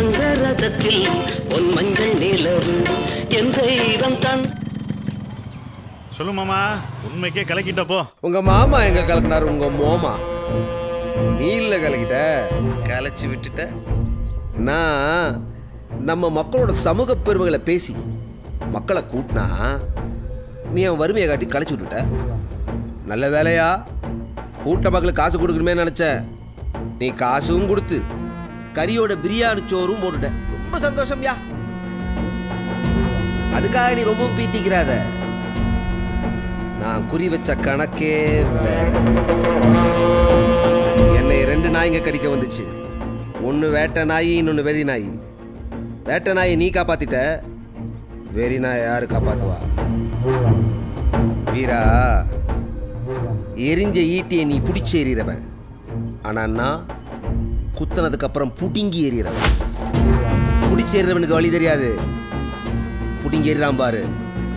தங்கரதத்தில் பொன் மஞ்சள் நிலவு என் தெய்வம் தன். சொல்லு மாமா உண்மைக்கே கலக்கிட்டப்போ உங்க மாமா எங்க கலக்கினாரு? உங்க மோமா. நீ இல்ல கலக்கிட்ட கலைச்சு விட்டுட்ட. நான் நம்ம மக்களோட சமூக பெருமைகளை பேசி மக்களை கூட்டினா நீ அவன் வறுமையை காட்டி கலைச்சு விட்டுட்ட. நல்ல வேலையா? கூட்ட மக்களுக்கு காசு கொடுக்கணுமே நினைச்சேன் நீ காசும் கொடுத்து கறியோட பிரியாணி சோறும் போட்டுட்டேன் ரொம்ப சந்தோஷம் யா. அதுக்காக நீ ரொம்பவும் பீத்திக்கிறாத. நான் குறி வச்ச கணக்கே என்னை ரெண்டு நாய்ங்க கடிக்க வந்துச்சு. ஒன்று வேட்டை நாய் இன்னொன்று வெறி நாய். வேட்டை நாயை நீ காப்பாத்திட்ட வெறி நாய் யாரு காப்பாத்துவா? வீரா எரிஞ்ச ஈட்டியை நீ பிடிச்சி எறிகிறவன் ஆனா நான் குத்துனதுக்கு அப்புறம் புடுங்கி எறிகிறவன் பிடிச்சி எறிறவனுக்கு வழி தெரியாது. புடுங்கி எறிறான் பாரு.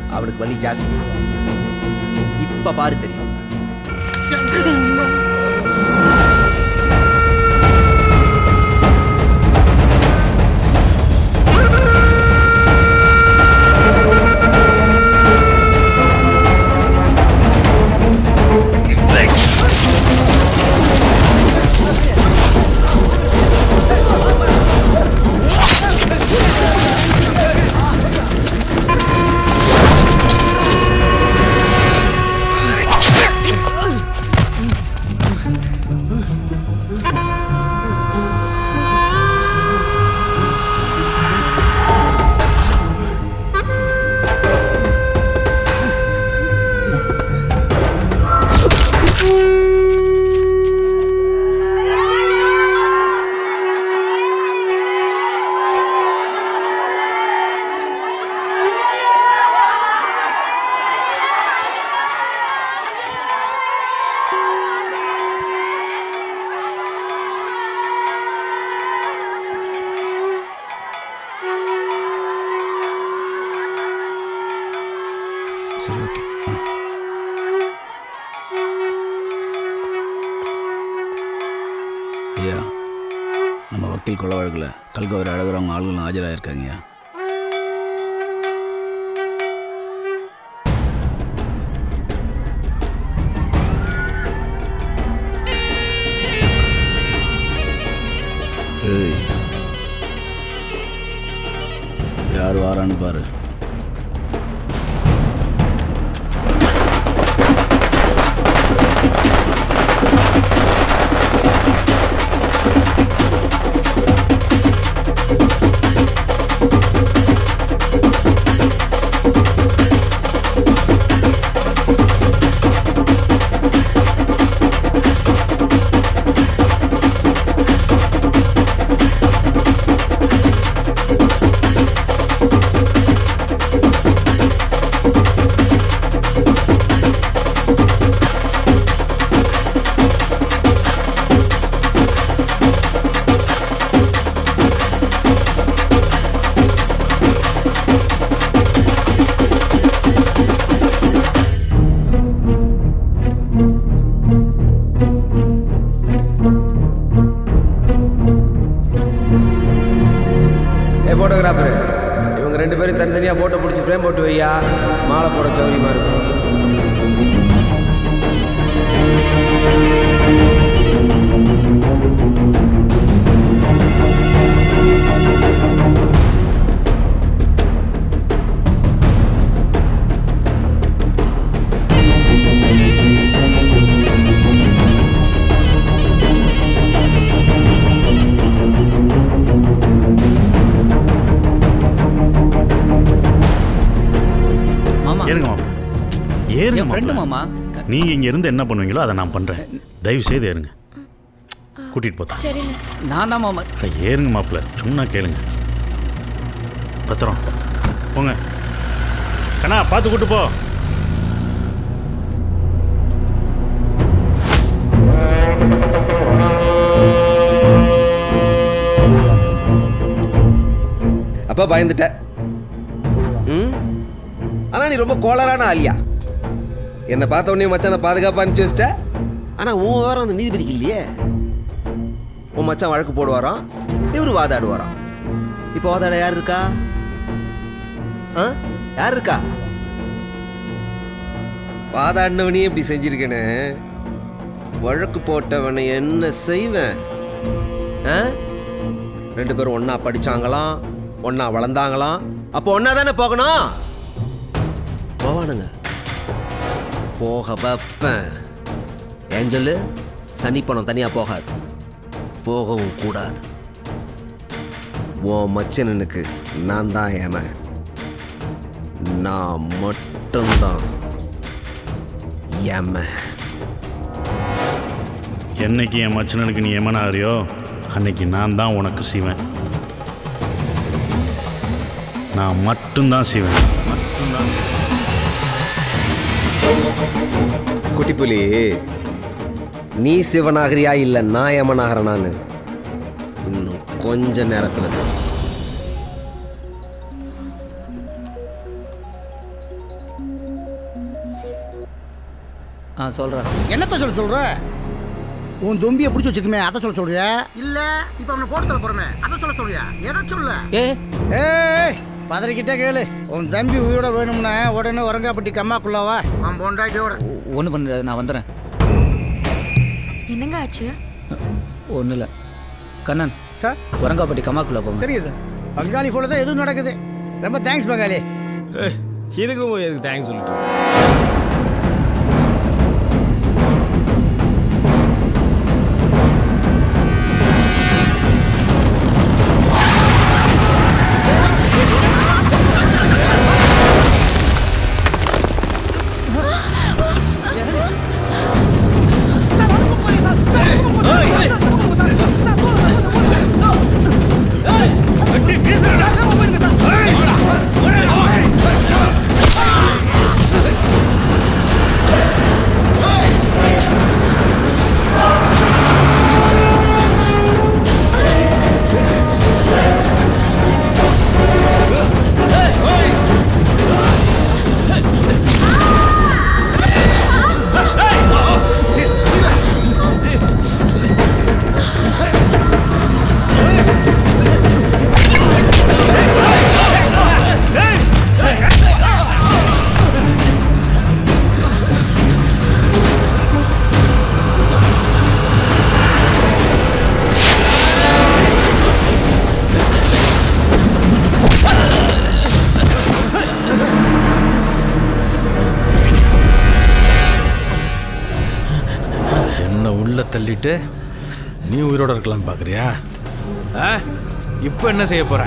அவனுக்கு வலி ஜாஸ்தி. இப்ப பாரு தெரியும். ஆஜராயிருக்காங்கய்யா ஏய் யார் வாரான்னு பாரு. ஏ ஃபோட்டோகிராஃபரு இவங்க ரெண்டு பேரும் தனித்தனியாக ஃபோட்டோ பிடிச்சி ஃப்ரேம் போட்டு வையா? மாலை போட சௌரியமா இருக்கும். மாமா மாமா நீங்க இங்க இருந்து என்ன பண்ணுவீங்களோ அதை நான் பண்றேன். தயவு செய்து ஏறுங்க. கூட்டிட்டு போத்தா. சரிண்ணே நான் தான் மாமா. ஏறுங்க மாப்பிள்ள. சும்மா கேளுங்க. பத்திரம். போங்க. கண்ணா பார்த்து கூட்டு போ. அப்போ பயந்துட்ட. ம்? ஆனால் நீ ரொம்ப கோளரான ஆளியா? என்னை பார்த்த உடனே மச்சானை பாதுகாப்பாக அனுப்பிச்சு வச்சிட்ட. ஆனால் உன் விவரம் அந்த நீதிபதிக்கு இல்லையே. உன் மச்சான் வழக்கு போடுவாராம் இவர் வாதாடுவாராம். இப்போ வாதாட யார் இருக்கா? ஆ? யார் இருக்கா? வாதாடினவனே இப்படி செஞ்சிருக்கேனே. வழக்கு போட்டவனை என்ன செய்வேன்? ஆ? ரெண்டு பேரும் ஒன்றா படிச்சாங்களாம் ஒன்றா வளர்ந்தாங்களாம். அப்போ ஒன்றா தானே போகணும்? போவானுங்க. போக வைப்பேன். ஏஞ்சலு சனி பணம் தனியா போகாது. போகவும் கூடாது. உன் மச்சனனுக்கு நான் தான் ஏம நான் மட்டும்தான் ஏம என்னைக்கு என் மச்சனனுக்கு நீ எமனாகிறியோ அன்னைக்கு நான் தான் உனக்கு சிவன். நான் மட்டும்தான் சிவன். மட்டும்தான் சிவன். குட்டிப்புலி நீ சிவனாகிறியா இல்ல நான் யமனாகிறேன் நான்? இன்னும் கொஞ்ச நேரத்துல தெரியும். ஆ சொல்கிறேன் என்னத்த சொல்ல சொல்ற? உன் தொம்பியை பிடிச்சி வச்சிருக்குமே அதை சொல்ல சொல்றியா? இல்ல இப்ப அவனை போட்டு தர போறமே அதை சொல்ல சொல்றியா? எதை சொல்ல? ஏ. ஏய் பதறிக்கிட்டே கேளு. உன் தம்பி உயிரோட வேணும்னா உடனே உரங்காப்பட்டி கம்மாக்குள்ளவா. அவன் பொண்டாட்டியோட ஒன்றும் பண்ண நான் வந்துடுறேன் என்னங்க ஆச்சு? ஒன்றும் இல்லை கண்ணன் சார்? உரங்காப்பட்டி கம்மாக்குள்ளே போங்க. சரிங்க சார். பங்காளி போல தான் எதுவும் நடக்குது. ரொம்ப தேங்க்ஸ் பங்காளி. இதுக்கும் எதுக்கு தேங்க்ஸ் சொல்லிட்டு பார்க்குறியா? ஆ? இப்போ என்ன செய்ய போகிற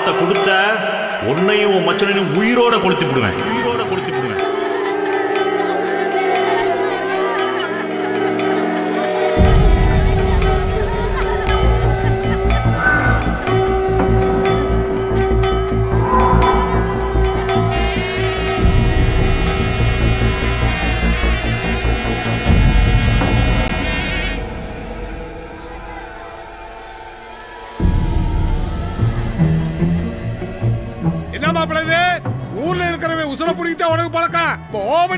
பணத்தை கொடுத்த உன்னையும் உன் மச்சனையும் உயிரோட கொளுத்தி விடுவேன்.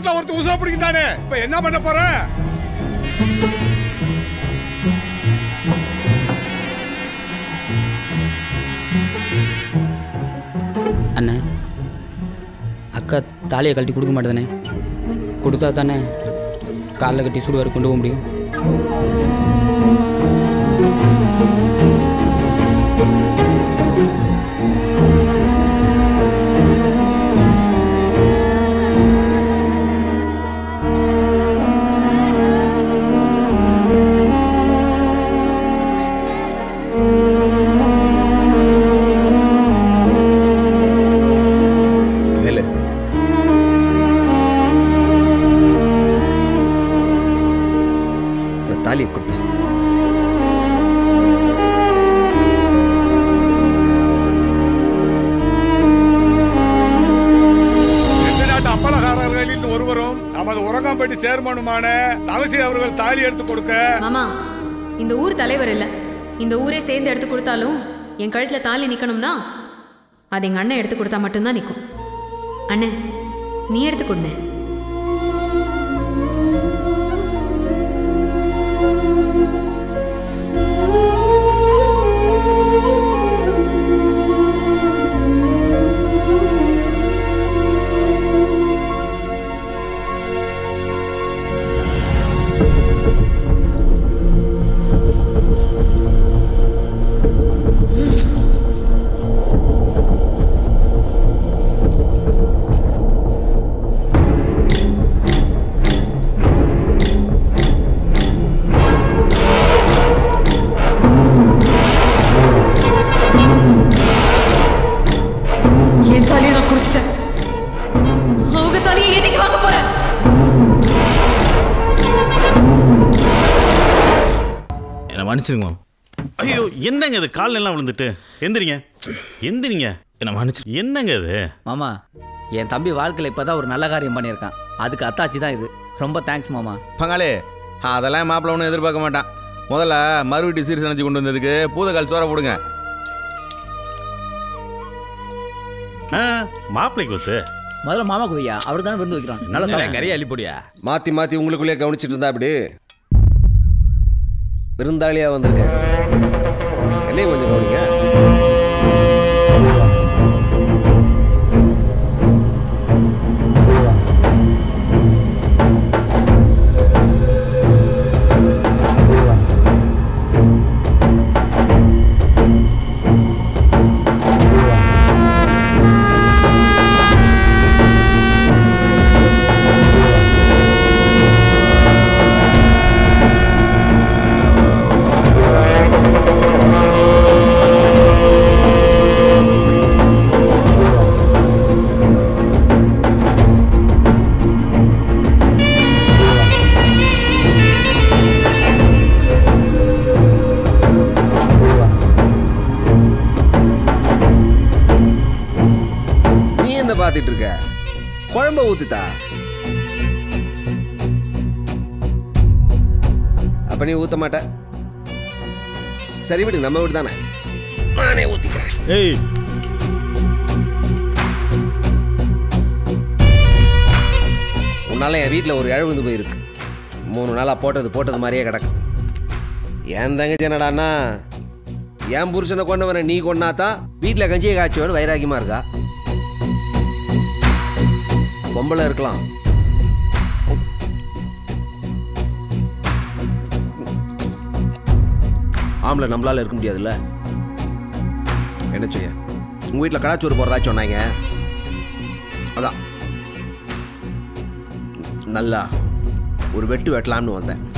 இப்போ ஒருத்தர் உசுர பிடிக்கிட்டானே இப்ப என்ன பண்ண போற? அண்ணே அக்கா தாலியை கழட்டி கொடுக்க மாட்டேதானே? கொடுத்தா தானே காலில் கட்டி சுடுவார் கொண்டு போக முடியும்? தவசி அவர்கள் தாலி எடுத்து கொடுக்க. மாமா இந்த ஊர் தலைவர் இல்ல. இந்த ஊரே சேர்ந்து எடுத்து கொடுத்தாலும் என் கழுத்துல தாலி நிக்கணும்னா அது எங்க அண்ணன் எடுத்து கொடுத்தா மட்டும்தான் நிக்கும். அண்ணன் நீ எடுத்து கொடுண்ணே. மன்னிச்சிருங்க மாம். ஐயோ என்னங்க இது? கால்ல எல்லாம் விழுந்துட்டு. எந்திரிங்க. எந்திரிங்க. என்னை மன்னிச்சிரு என்னங்க இது? மாமா என் தம்பி வாழ்க்கையில் இப்போ தான் ஒரு நல்ல காரியம் பண்ணியிருக்கான். அதுக்கு அத்தாச்சி தான் இது. ரொம்ப தேங்க்ஸ் மாமா. பங்காளி அதெல்லாம் மாப்பிள்ள ஒன்றும் எதிர்பார்க்க மாட்டான். முதல்ல மறுவீட்டு சீர் சனைச்சு கொண்டு வந்ததுக்கு பூதக்கால் சோற போடுங்க. மாப்பிள்ளைக்கு ஒத்து முதல்ல மாமா குவியா அவர் தானே விருந்து வைக்கிறான். நல்லா சாப்பிடுங்க. கறி அள்ளிப்பொடியா மாற்றி மாற்றி உங்களுக்குள்ளேயே கவனிச்சிட்டு இருந்தா அப்படி. விருந்தாளியாக வந்திருக்கேன். என்னையும் கொஞ்சம் கவனிங்க. சரி விடு நம்ம வீடு தானே? நானே ஊத்திக்கிறேன். ஏய். உன்னால என் வீட்டில் ஒரு இழவு வந்து போயிருக்கு. மூணு நாளாக போட்டது போட்டது மாதிரியே கிடக்கும் என் தங்கச்சி என்னடான்னா என் புருஷனை கொண்டு வர நீ கொண்டாதான் வீட்டில் கஞ்சியை காய்ச்சுவோன்னு வைராக்கியமாக இருக்கா? பொம்பளை இருக்கலாம். ஆம்பளை நம்மளால இருக்க முடியாதுல்ல? என்ன செய்ய? உங்கள் வீட்டில் கடாச்சோறு போடுறதா சொன்னாங்க. அதான். நல்லா ஒரு வெட்டு வெட்டலாம்னு வந்தேன்.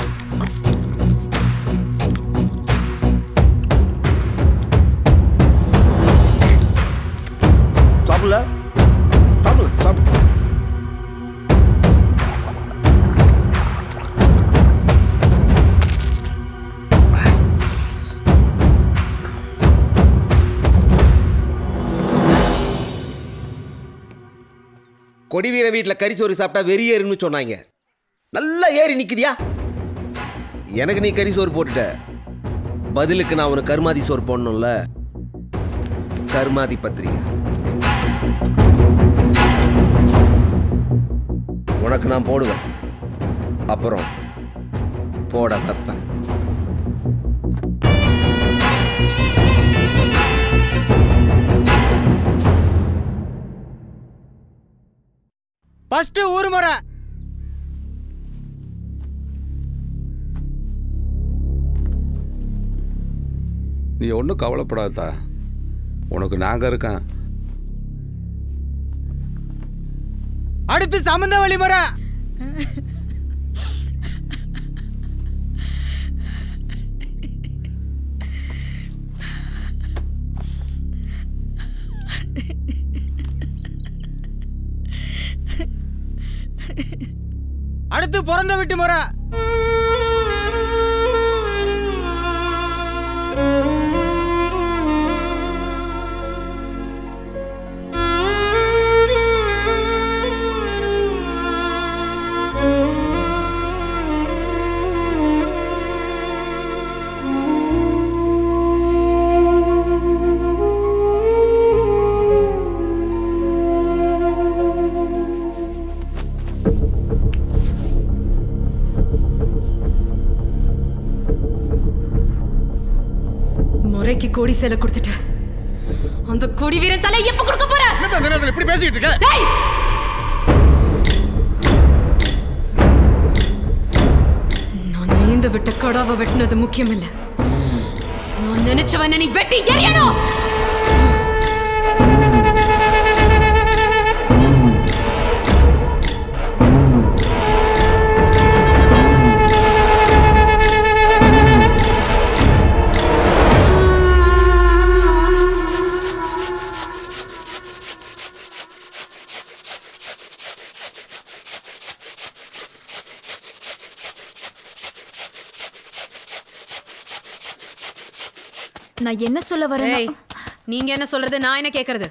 சாப்பிடல? சாப்பிடு. கொடி வீர வீட்டில் சோறு சாப்பிட்டா வெறியேறுன்னு சொன்னாங்க. நல்லா ஏறி நிற்கிறியா எனக்கு நீ கறி சோறு போட்டுட்ட. பதிலுக்கு நான் உனக்கு கருமாதி சோறு போடணும்ல. கருமாதி பத்திரிகை. உனக்கு நான் போடுவேன். அப்புறம் போட வைப்பேன் ஃபர்ஸ்ட் ஊர் முறை. நீ ஒன்றும் கவலைப்படாதா உனக்கு நாங்கள் இருக்கேன். அடுத்து சமந்த வழிமுறை அடுத்து பிறந்த வீட்டு முறை. சேலை கொடுத்துட்ட. அந்த கொடி வீரன் தலை எப்ப கொடுக்க போற? அந்த நேரத்தில் இப்படி பேசிக்கிட்டு இருக்க? டேய்! நான் நீந்த விட்ட கடாவை வெட்டினது முக்கியம் இல்ல நான் நினைச்சவன நீ வெட்டி எறியணும்! நான் என்ன சொல்ல வரேன் நீங்க என்ன சொல்றது? நான் என்ன கேக்குறது?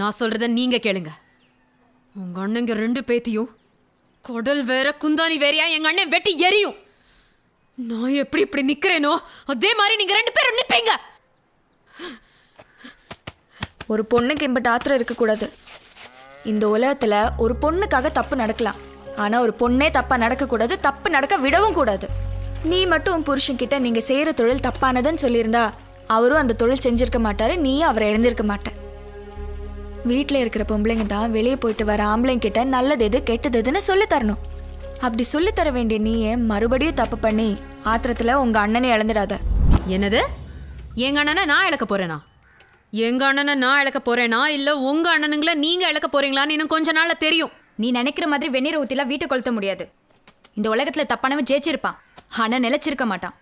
நான் சொல்றத நீங்க கேளுங்க. உங்க அண்ணங்க ரெண்டு பேத்தியும் குடல் வேற குந்தாணி வேறையா எங்க அண்ணன் வெட்டி எரியும். நான் எப்படி இப்படி நிக்கிறேனோ அதே மாதிரி நீங்க ரெண்டு பேரும் நிப்பீங்க. ஒரு பொண்ணுக்கு இம்பட்டு ஆத்திரம் இருக்கக்கூடாது. இந்த உலகத்துல ஒரு பொண்ணுக்காக தப்பு நடக்கலாம். ஆனா ஒரு பொண்ணே தப்பா நடக்கக்கூடாது தப்பு நடக்க விடவும் கூடாது. நீ மட்டும் உன் புருஷன்கிட்ட நீங்க செய்யற தொழில் தப்பானதுன்னு சொல்லியிருந்தா அவரும் அந்த தொழில் செஞ்சிருக்க மாட்டாரு நீயும் அவரை இழந்திருக்க மாட்ட. வீட்டில் இருக்கிற பொம்பளைங்க தான் வெளியே போயிட்டு வர ஆம்பளைங்க கிட்ட நல்லது எது கெட்டது எதுன்னு சொல்லி தரணும். அப்படி சொல்லி தர வேண்டிய நீயே மறுபடியும் தப்பு பண்ணி ஆத்திரத்துல உங்க அண்ணனை இழந்துடாத. என்னது? எங்க அண்ணனை நான் இழக்க போறேனா? எங்க அண்ணனை நான் இழக்க போறேனா? இல்ல உங்க அண்ணனுங்களை நீங்க இழக்க போறீங்களான்னு இன்னும் கொஞ்ச நாள்ல தெரியும். நீ நினைக்கிற மாதிரி வெந்நீர் ஊத்திலாம் வீட்டை கொளுத்த முடியாது. இந்த உலகத்துல தப்பானவன் ஜெயிச்சிருப்பான். ஆனா நிலைச்சிருக்க மாட்டான்.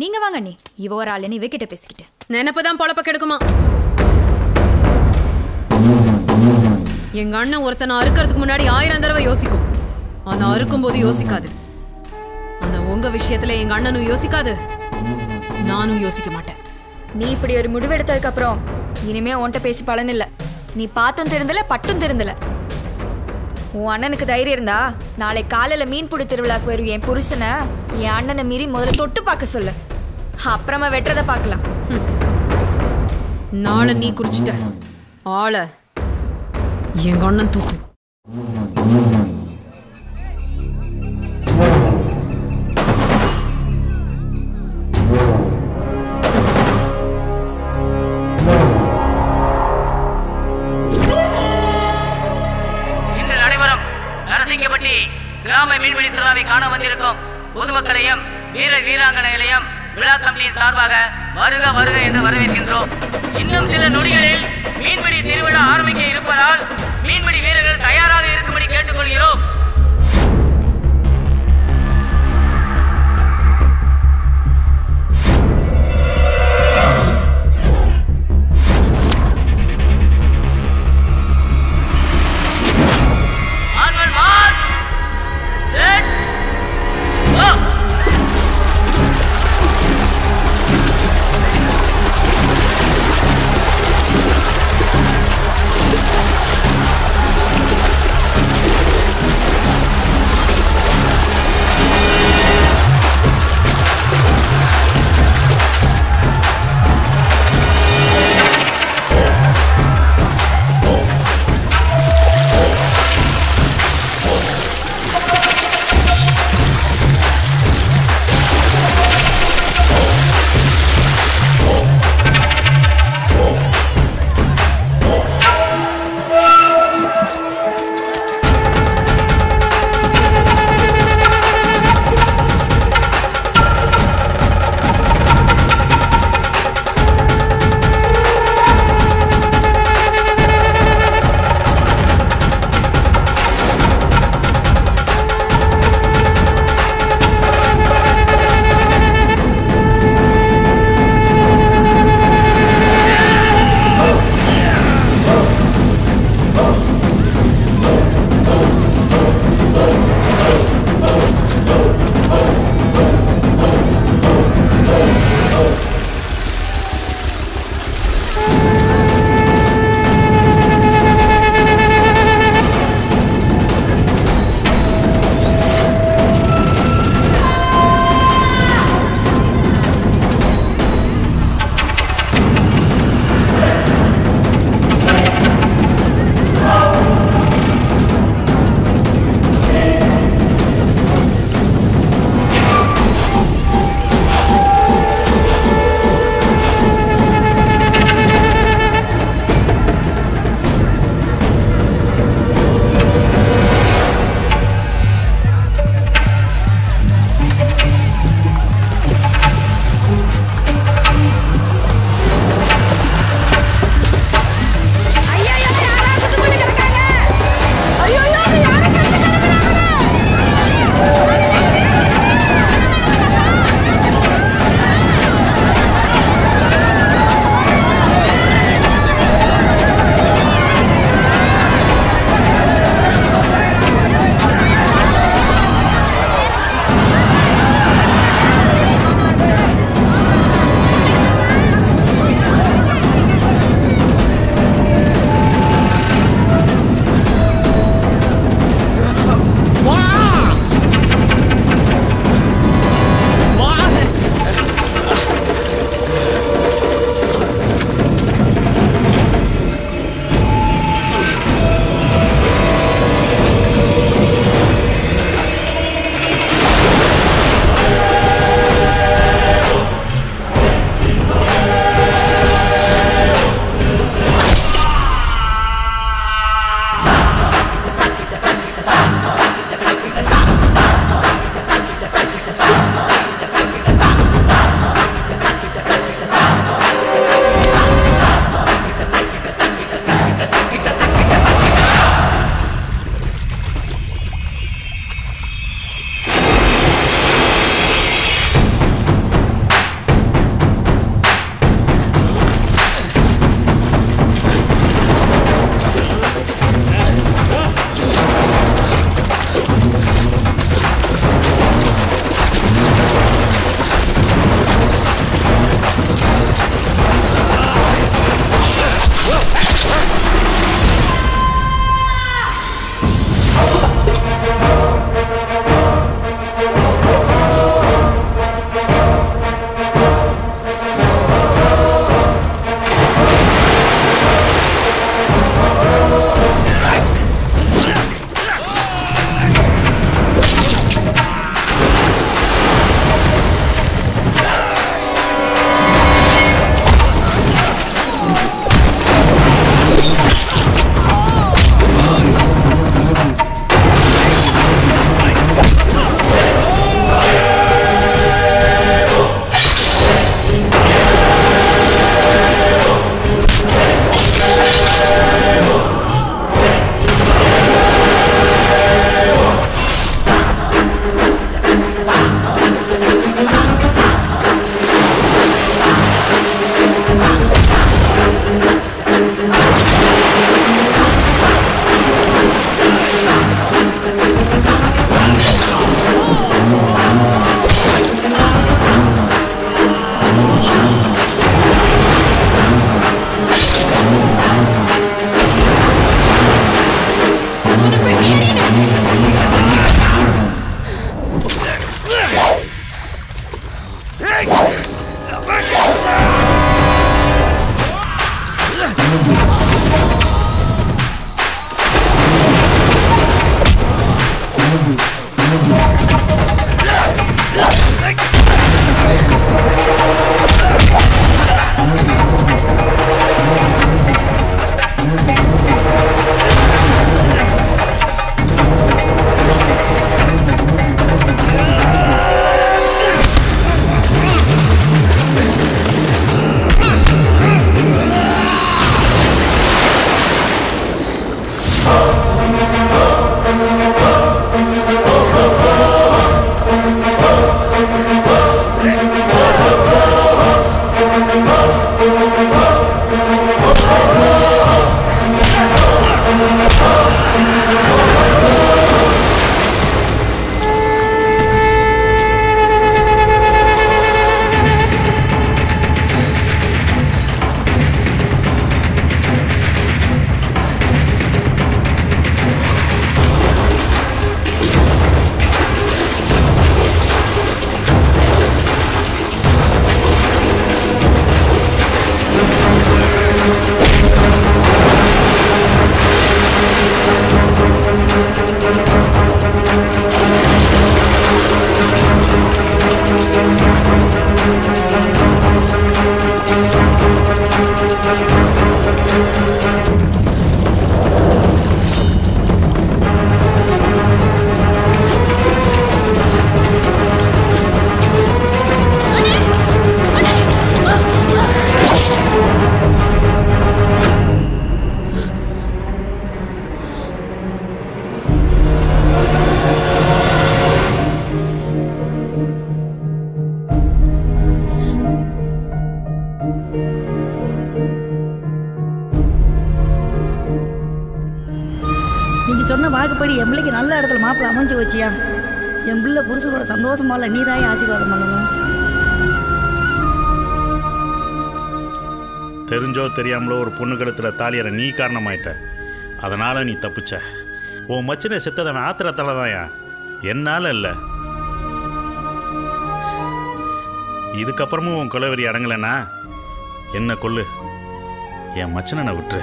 நீங்க வாங்க நீ இவ ஒரு ஆளுன்னு இவகிட்ட பேசிக்கிட்டு. நினைப்புதான் பொழப்ப கெடுக்குமா எங்க அண்ணன் ஒருத்தனை அறுக்கிறதுக்கு முன்னாடி ஆயிரம் தடவை யோசிக்கும். ஆனா அறுக்கும் போது யோசிக்காது. ஆனா உங்க விஷயத்துல எங்க அண்ணனும் யோசிக்காது. நானும் யோசிக்க மாட்டேன். நீ இப்படி ஒரு முடிவெடுத்ததுக்கு அப்புறம் இனிமே உன்கிட்ட பேசி பலன் இல்ல. நீ பார்த்தும் திருந்தல பட்டும் திருந்தல. உன் அண்ணனுக்கு தைரியம் இருந்தா நாளை காலையில மீன் பிடி திருவிழாக்கு வரும் என் புருஷனை என் அண்ணனை மீறி முதல்ல தொட்டு பார்க்க சொல்லு. அப்புறமா வெட்டுறத பார்க்கலாம். நாளை நீ குறிச்சிட்ட ஆள எங்க அண்ணன் தூக்கும் பொதுமக்களையும் வீர வீராங்கனைகளையும் விழா கமிட்டியின் சார்பாக வருக வருக என்று வரவேற்கின்றோம். இன்னும் சில நொடிகளில் மீன்பிடி திருவிழா ஆரம்பிக்க இருப்பதால் மீன்பிடி வீரர்கள் தயாராக இருக்கும்படி கேட்டுக்கொள்கிறோம். வாக்குப்படி என் பிள்ளைக்கு நல்ல இடத்துல மாப்பிள்ளை அமைஞ்சு வச்சியா? என் பிள்ளை புருஷனோட சந்தோஷமால நீ தான் ஆசீர்வாதம் பண்ணணும். தெரிஞ்சோ தெரியாமலோ ஒரு பொண்ணு கழுத்துல தாலியற நீ காரணமாயிட்ட. அதனால நீ தப்பிச்ச. உன் மச்சனை செத்ததவன் ஆத்திரத்தால தான்யா என்னால இல்லை. இதுக்கப்புறமும் உன் கொலைவெறி அடங்கலைன்னா என்ன கொல்லு என் மச்சனை விட்டுரு.